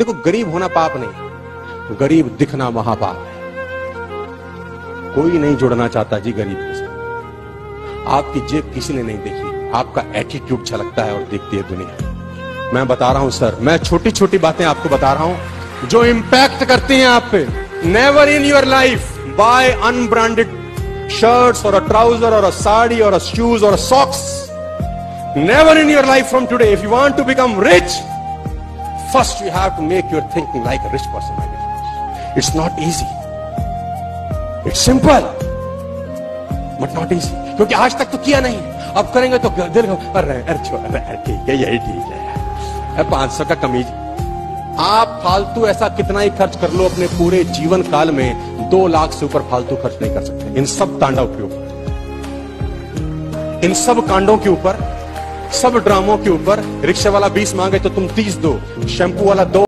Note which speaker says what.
Speaker 1: देखो गरीब होना पाप नहीं। गरीब दिखना महापाप। है कोई नहीं जुड़ना चाहता जी गरीब साथ। आपकी जेब किसी ने नहीं देखी। आपका एटीट्यूड झलकता है और देखती है दुनिया। मैं बता रहा हूँ सर मैं छोटी छोटी बातें आपको बता रहा हूँ जो इंपैक्ट करती हैं आप पे। Never in your life buy unbranded shirts or a trouser or a sari or a shoes or a socks. Never in your life from today. If you want to become rich, first you have to make your thinking like a rich person. My dear. It's not easy. It's simple, but not easy. क्योंकि आज तक तो किया नहीं अब करेंगे तो दिल अरे अरे ठीक है यही ठीक है पाँच सौ का कमीज आप फालतू ऐसा कितना ही खर्च कर लो अपने पूरे जीवन काल में दो लाख से ऊपर फालतू खर्च नहीं कर सकते इन सब तांडव के ऊपर इन सब कांडों के ऊपर सब ड्रामों के ऊपर रिक्शा वाला बीस मांगे तो तुम तीस दो, शैम्पू वाला दो।